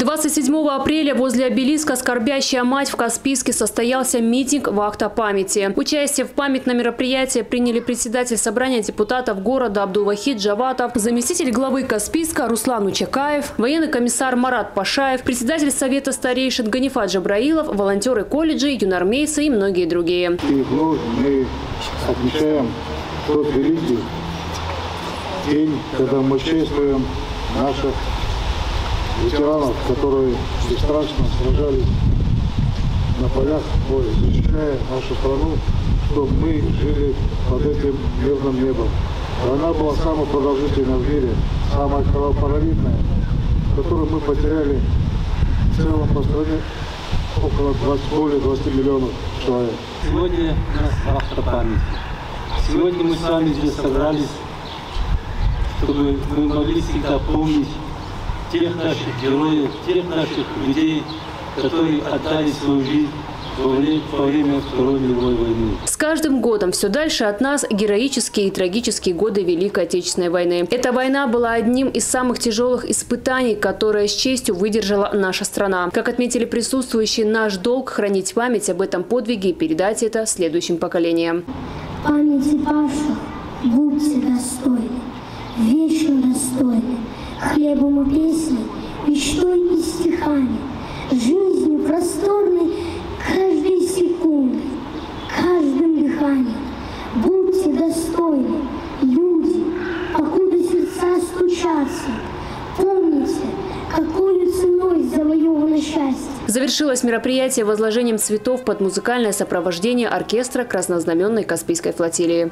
27 апреля возле обелиска «Скорбящая мать» в Каспийске состоялся митинг «Вахта памяти». Участие в памятном мероприятии приняли председатель собрания депутатов города Абдулвахид Джаватов, заместитель главы Каспийска Руслан Учакаев, военный комиссар Марат Пашаев, председатель Совета старейшин Ганифат Джабраилов, волонтеры колледжей, юнормейцы и многие другие. И вновь мы отмечаем тот великий день, когда мы чествуем наших ветеранов, которые бесстрашно сражались на полях защищая нашу страну, чтобы мы жили под этим мирным небом. Война была самая продолжительная в мире, самая кровопролитная, которую мы потеряли в целом по стране около 20, более 20 миллионов человек. Сегодня у нас. Сегодня мы с вами здесь собрались, чтобы мы могли всегда помнить тех наших героев, тех наших людей, которые отдали свою жизнь во время, Второй мировой войны. С каждым годом все дальше от нас героические и трагические годы Великой Отечественной войны. Эта война была одним из самых тяжелых испытаний, которое с честью выдержала наша страна. Как отметили присутствующие, наш долг – хранить память об этом подвиге и передать это следующим поколениям. Памяти павших будьте достойны, вечно достойны, хлебом и песней, мечтой и стихами, жизнью просторной, каждой секундой, каждым дыханием. Будьте достойны, люди, покуда сердца стучатся. Помните, какую ценой завоевано счастье. Завершилось мероприятие возложением цветов под музыкальное сопровождение оркестра краснознаменной Каспийской флотилии.